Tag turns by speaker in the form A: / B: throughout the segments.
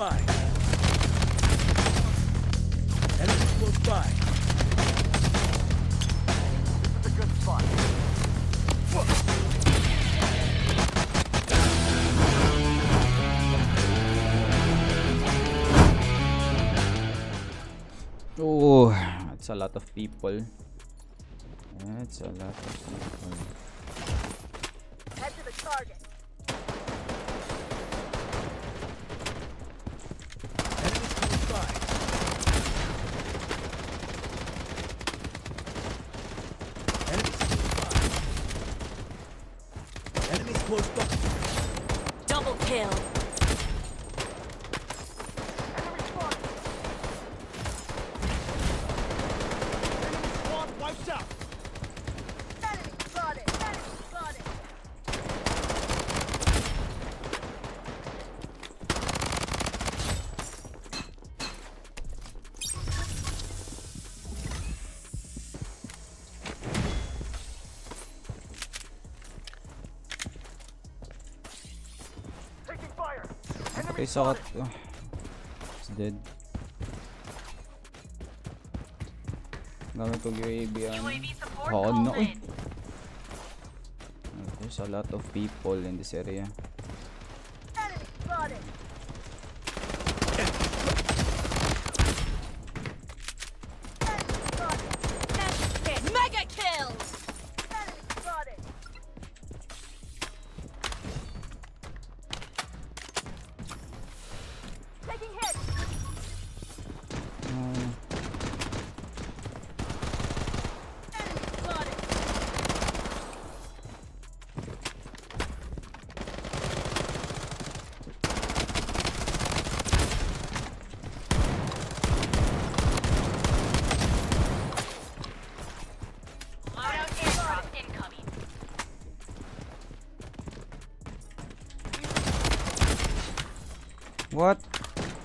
A: by. Enemies close by.
B: This is a good spot.
C: Oh, that's a lot of people. That's a lot of people. Okay, so
B: spotted.
C: oh, it's dead. Gamit ko UAV ano.
D: support
C: Oo, no. Uy. There's a lot of people in this area.
D: Enemy spotted.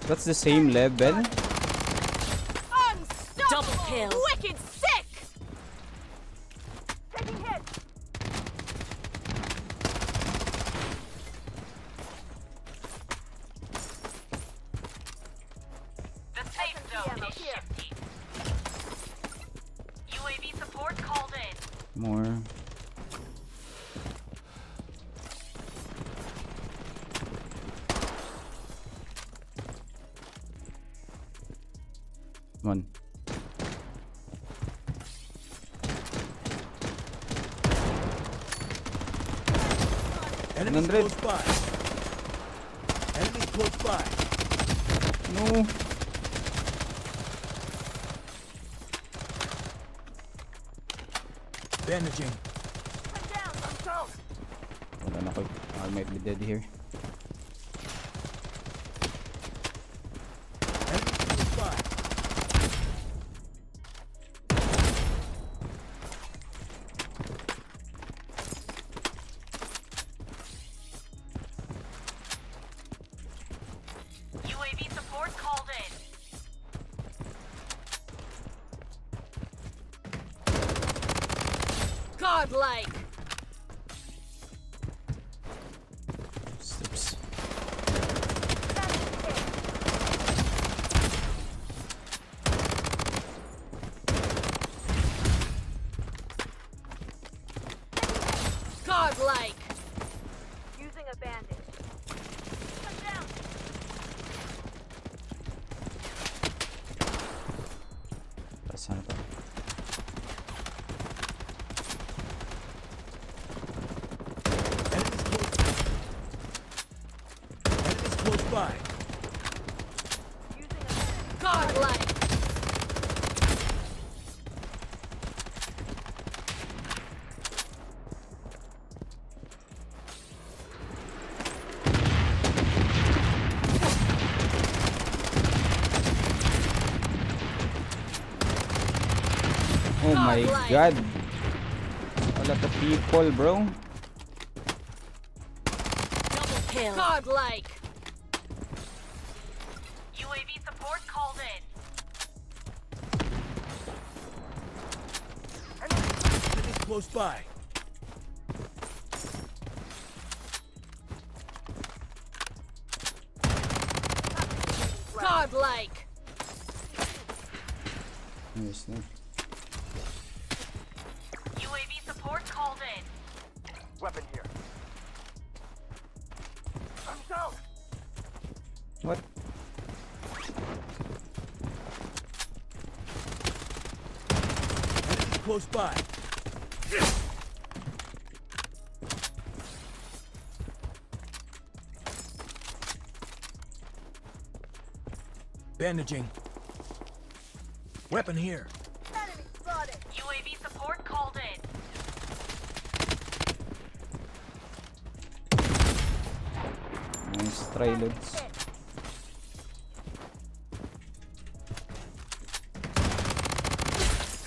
C: That's the same level?
A: Enemies
C: 100.
A: close by. Enemies close by.
C: No.
A: Bandaging.
D: I'm down. I'm down.
C: Wala na ko. I might be dead here.
D: Godlike.
C: Steps.
D: Godlike. Using a bandage. I'm down.
C: Saan pa?
A: Enemies close Enemies close by.
D: Using a bandage. Godlike.
C: Oh my god. A lot of people, bro.
D: Double kill. Godlike.
E: UAV support called in.
A: Enemies close by.
D: Godlike.
C: Ayos na.
A: Close by. Bandaging. Weapon here.
D: Enemy spotted.
E: UAV support called in.
C: Nice try, Lods.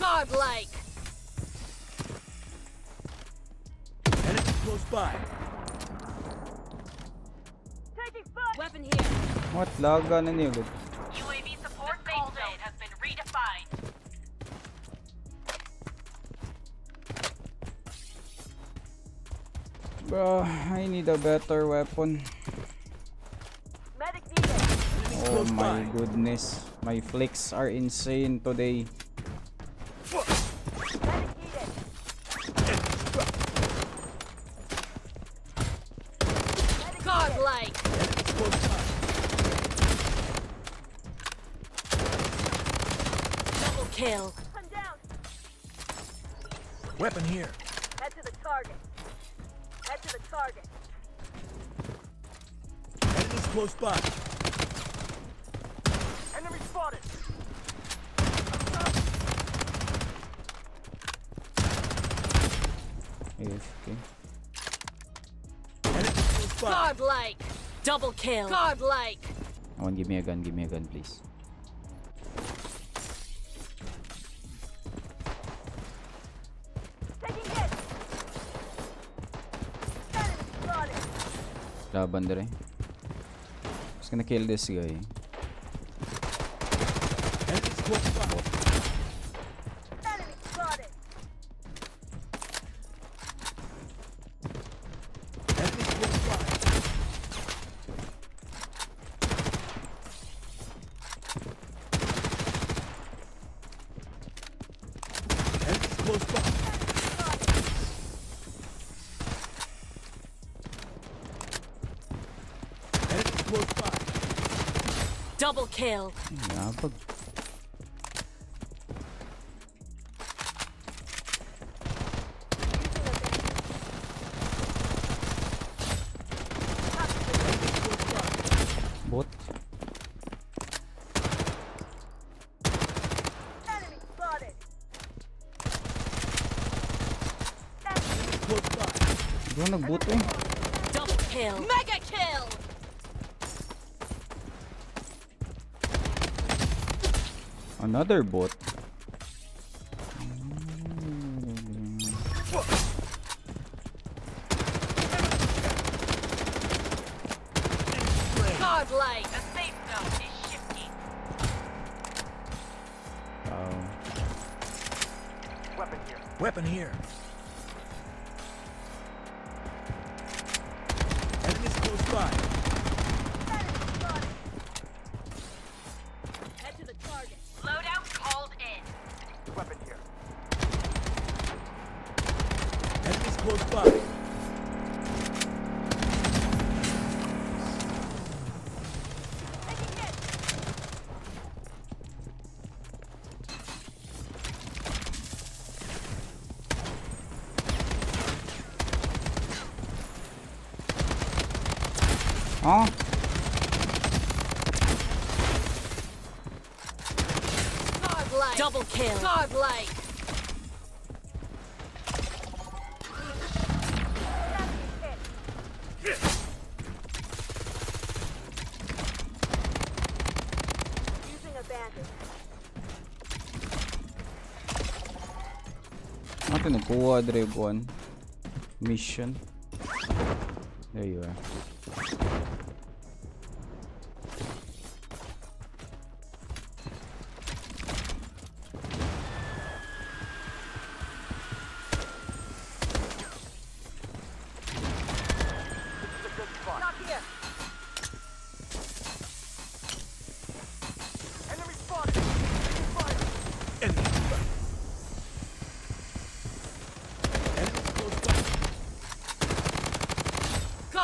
D: Godlike.
A: By.
D: Taking fire. Weapon here.
C: What? Laga na niyo, Lods.
E: UAV support called in has been redefined.
C: Bro, I need a better weapon.
D: Medic
C: Oh my goodness. My flicks are insane today.
D: Godlike. Double kill. Godlike.
C: Come on, give me a gun, give me a gun, please.
D: Taking hit. Enemy.
C: Laban dire. Just gonna kill this guy.
D: Double kill.
C: Yabag. Bot.
D: Enemy spotted.
A: Close by.
C: Di ba nag-boot eh?
D: Double kill. Mega kill.
C: Another bot. Oh,
D: Godlike. Double kill. Godlike. Using a bandage.
C: nagkuha drive 1. Mission. There you are.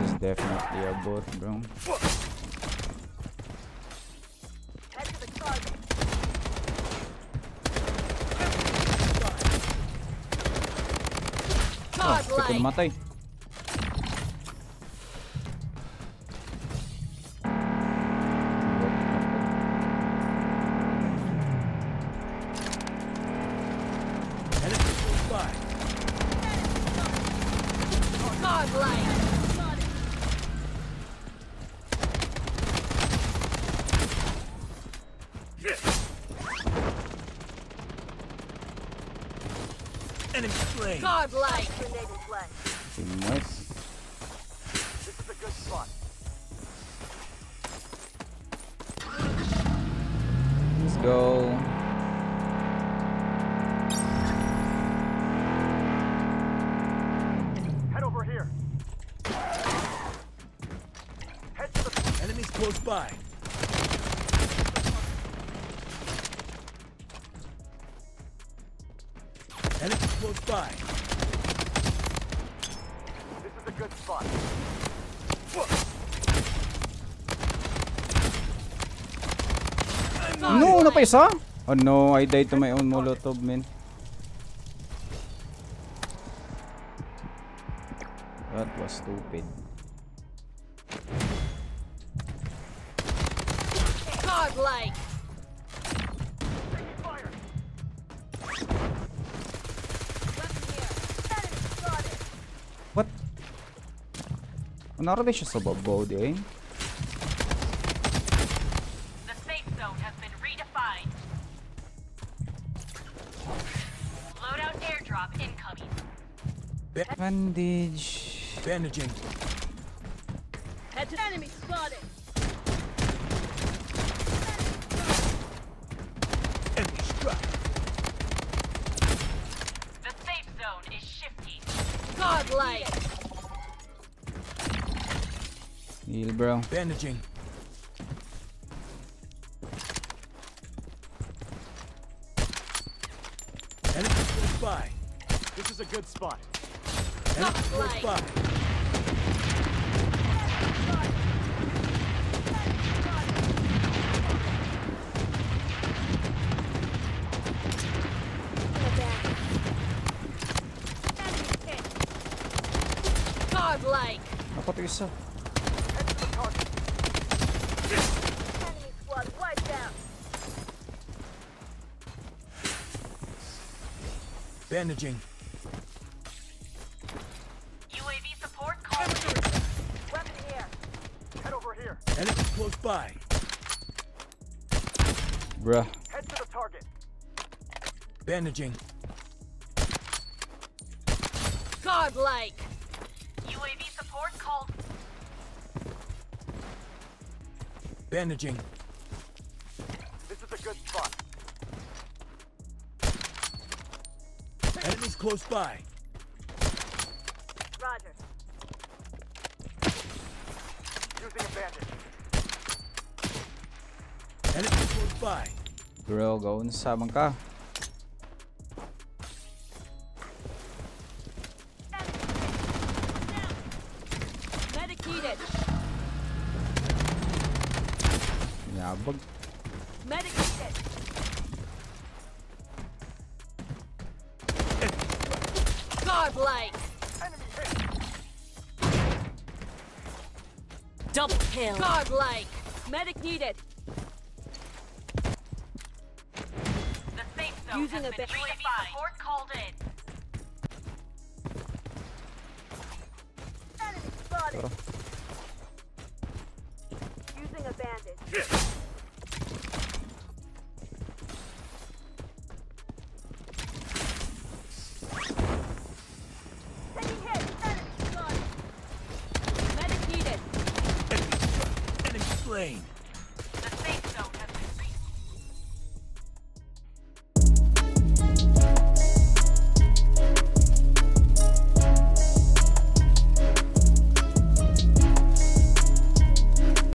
B: This is
C: definitely a bot, bro.
D: Head to the target.
C: Oh, hindi ko
D: Godlike.
C: namatay.
A: Enemy close by.
D: Godlike.
A: Enemy slain.
D: Godlike. Grenade in play.
C: Teamwork.
B: This is a good spot.
C: Let's go.
B: Head over here. Head to the
A: Enemies close by. Enemies close by.
B: Good spot.
C: No, ano pa isa? Oh no, I died to my own molotov, man. That was stupid.
D: Godlike.
E: Has been redefined. Loadout airdrop incoming.
C: Bandage.
A: Bandaging.
D: Head to enemy spotted.
C: Bro.
A: Bandaging. Enemy close by.
B: This is a good spot.
A: Enemy close by.
D: Enemy hit. Godlike.
C: Ako to isa.
A: Bandaging.
E: UAV support called.
D: Weapon here.
B: Head over here.
A: Enemy close by.
C: Bruh.
B: Head to the target.
A: Bandaging.
D: Godlike.
E: UAV support called.
A: Bandaging.
B: This is a good spot.
A: Close by.
D: Roger.
B: Using a bandage.
A: Enemies close by.
C: Bro, gaun sabang ka.
D: Medic needed. Godlike. Double kill. Godlike. Medic needed.
E: The safe zone
D: Using a
E: been support called in.